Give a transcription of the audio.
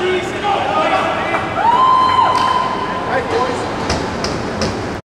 Go!